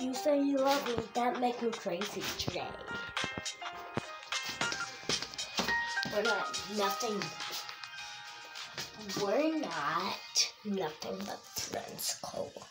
You say you love me. That make me crazy today. We're not nothing. We're not nothing but friends, Cole.